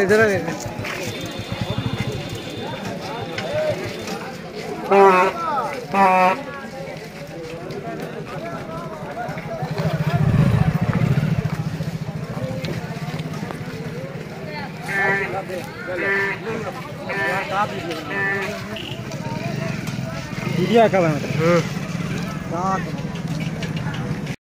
इधर देख वीडियो का बना हम्म